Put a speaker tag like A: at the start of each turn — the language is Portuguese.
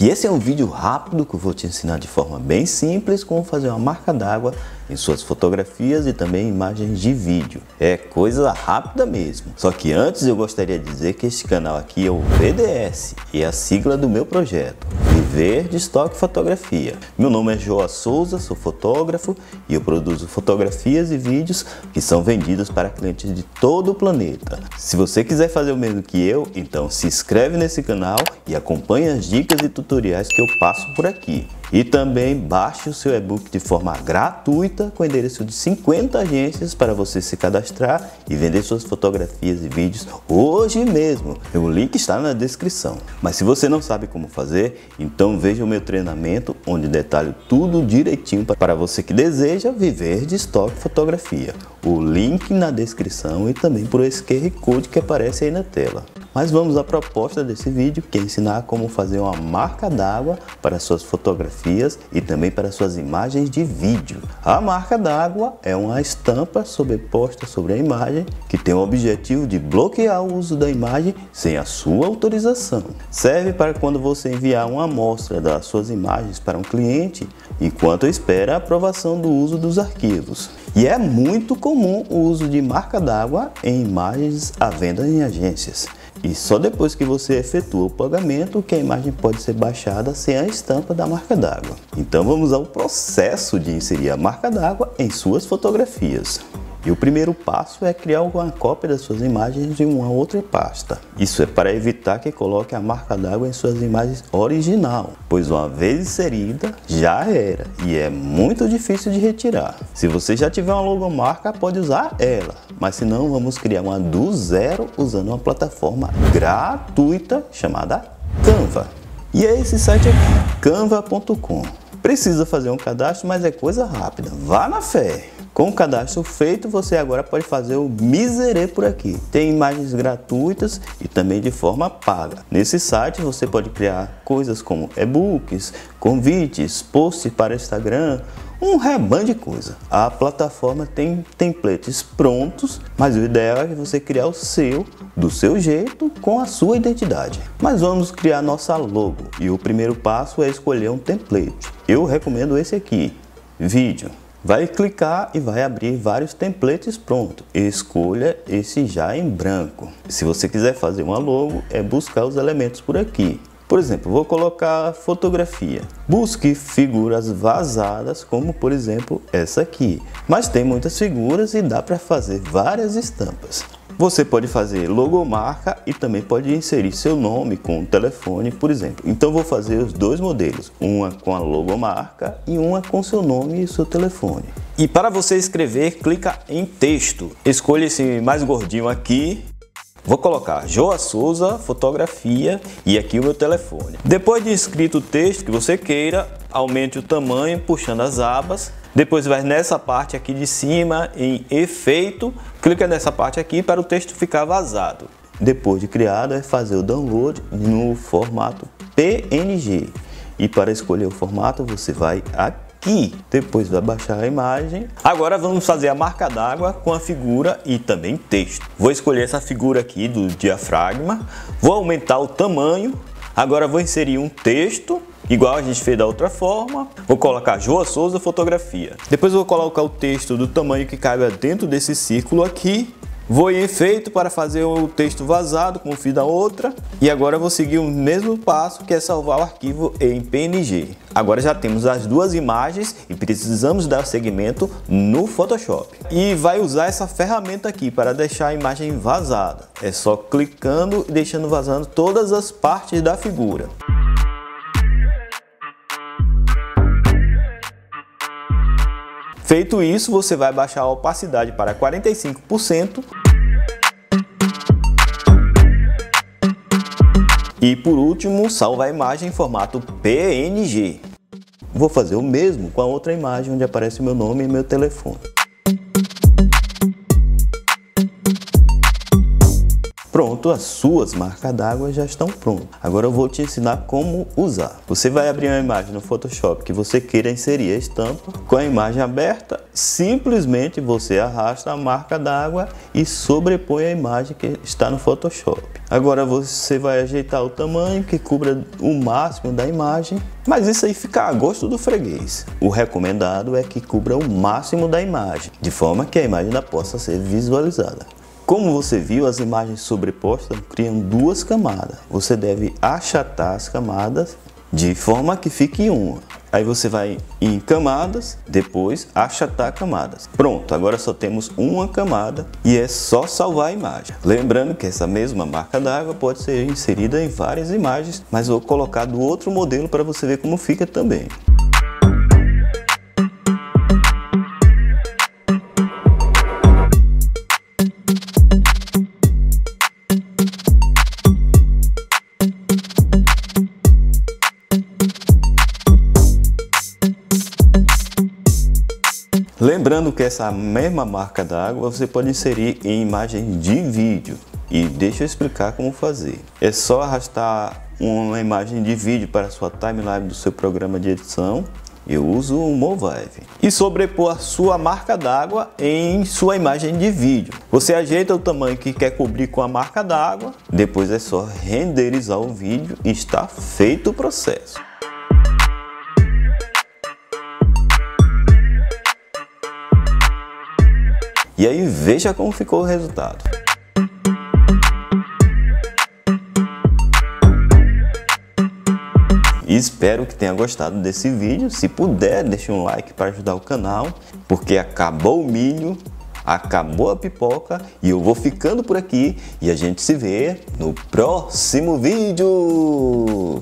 A: E esse é um vídeo rápido que eu vou te ensinar de forma bem simples como fazer uma marca d'água em suas fotografias e também imagens de vídeo. É coisa rápida mesmo. Só que antes eu gostaria de dizer que este canal aqui é o VDS e é a sigla do meu projeto, Viver de Estoque Fotografia. Meu nome é Joa Souza, sou fotógrafo e eu produzo fotografias e vídeos que são vendidos para clientes de todo o planeta. Se você quiser fazer o mesmo que eu, então se inscreve nesse canal e acompanhe as dicas e tutoriais que eu passo por aqui. E também baixe o seu e-book de forma gratuita com endereço de 50 agências para você se cadastrar e vender suas fotografias e vídeos hoje mesmo. O link está na descrição. Mas se você não sabe como fazer, então veja o meu treinamento onde detalho tudo direitinho para você que deseja viver de estoque fotografia. O link na descrição e também por esse QR Code que aparece aí na tela. Mas vamos à proposta desse vídeo, que é ensinar como fazer uma marca d'água para suas fotografias e também para suas imagens de vídeo. A marca d'água é uma estampa sobreposta sobre a imagem que tem o objetivo de bloquear o uso da imagem sem a sua autorização. Serve para quando você enviar uma amostra das suas imagens para um cliente enquanto espera a aprovação do uso dos arquivos. E é muito comum o uso de marca d'água em imagens à venda em agências. E só depois que você efetua o pagamento que a imagem pode ser baixada sem a estampa da marca d'água. Então vamos ao processo de inserir a marca d'água em suas fotografias. E o primeiro passo é criar uma cópia das suas imagens em uma outra pasta. Isso é para evitar que coloque a marca d'água em suas imagens original, pois uma vez inserida, já era e é muito difícil de retirar. Se você já tiver uma logomarca, pode usar ela, mas se não, vamos criar uma do zero usando uma plataforma gratuita chamada Canva. E é esse site aqui, canva.com. Precisa fazer um cadastro, mas é coisa rápida. Vá na fé! Com o cadastro feito, você agora pode fazer o Miserê por aqui. Tem imagens gratuitas e também de forma paga. Nesse site você pode criar coisas como e-books, convites, posts para Instagram, um rebanho de coisa. A plataforma tem templates prontos, mas o ideal é você criar o seu, do seu jeito, com a sua identidade. Mas vamos criar nossa logo e o primeiro passo é escolher um template. Eu recomendo esse aqui, vídeo. Vai clicar e vai abrir vários templates pronto. Escolha esse já em branco. Se você quiser fazer uma logo, é buscar os elementos por aqui. Por exemplo, vou colocar fotografia. Busque figuras vazadas, como por exemplo essa aqui. Mas tem muitas figuras e dá para fazer várias estampas. Você pode fazer logomarca e também pode inserir seu nome com o telefone, por exemplo. Então vou fazer os dois modelos, uma com a logomarca e uma com seu nome e seu telefone. E para você escrever, clica em texto. Escolha esse mais gordinho aqui Vou colocar Joa Souza, fotografia e aqui o meu telefone. Depois de escrito o texto que você queira, aumente o tamanho puxando as abas depois vai nessa parte aqui de cima em efeito, clica nessa parte aqui para o texto ficar vazado. Depois de criado é fazer o download no formato PNG. E para escolher o formato você vai aqui. Depois vai baixar a imagem. Agora vamos fazer a marca d'água com a figura e também texto. Vou escolher essa figura aqui do diafragma. Vou aumentar o tamanho. Agora vou inserir um texto igual a gente fez da outra forma. Vou colocar Joa Souza fotografia. Depois vou colocar o texto do tamanho que caiba dentro desse círculo aqui. Vou em efeito para fazer o texto vazado, como fiz da outra. E agora vou seguir o mesmo passo, que é salvar o arquivo em PNG. Agora já temos as duas imagens e precisamos dar segmento no Photoshop. E vai usar essa ferramenta aqui para deixar a imagem vazada. É só clicando e deixando vazando todas as partes da figura. Feito isso, você vai baixar a opacidade para 45%. E por último, salva a imagem em formato PNG. Vou fazer o mesmo com a outra imagem onde aparece meu nome e meu telefone. Pronto as suas marcas d'água já estão prontas. Agora eu vou te ensinar como usar. Você vai abrir uma imagem no Photoshop que você queira inserir a estampa. Com a imagem aberta, simplesmente você arrasta a marca d'água e sobrepõe a imagem que está no Photoshop. Agora você vai ajeitar o tamanho que cubra o máximo da imagem, mas isso aí fica a gosto do freguês. O recomendado é que cubra o máximo da imagem, de forma que a imagem ainda possa ser visualizada. Como você viu, as imagens sobrepostas criam duas camadas. Você deve achatar as camadas de forma que fique uma. Aí você vai em camadas, depois achatar camadas. Pronto, agora só temos uma camada e é só salvar a imagem. Lembrando que essa mesma marca d'água pode ser inserida em várias imagens, mas vou colocar do outro modelo para você ver como fica também. Lembrando que essa mesma marca d'água você pode inserir em imagem de vídeo. E deixa eu explicar como fazer. É só arrastar uma imagem de vídeo para a sua timeline do seu programa de edição. Eu uso o Movive. E sobrepor a sua marca d'água em sua imagem de vídeo. Você ajeita o tamanho que quer cobrir com a marca d'água. Depois é só renderizar o vídeo e está feito o processo. E aí veja como ficou o resultado. Espero que tenha gostado desse vídeo. Se puder, deixe um like para ajudar o canal, porque acabou o milho, acabou a pipoca e eu vou ficando por aqui e a gente se vê no próximo vídeo.